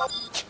you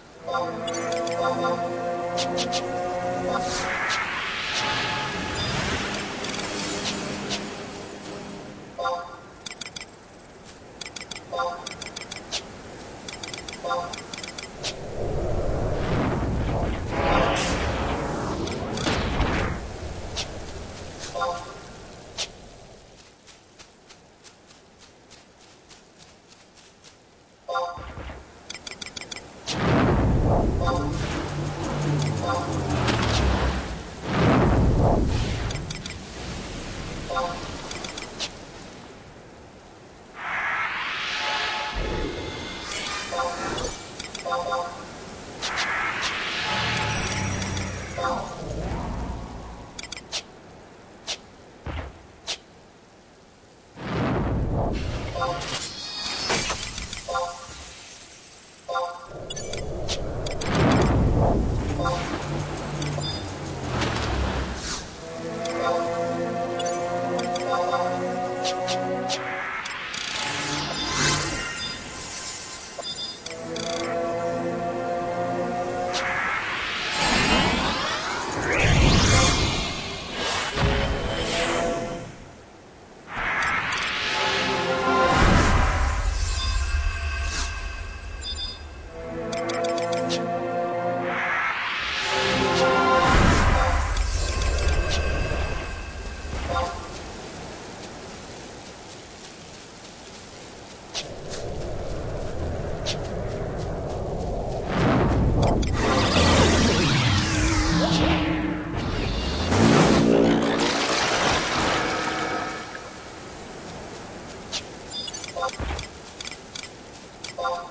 Thank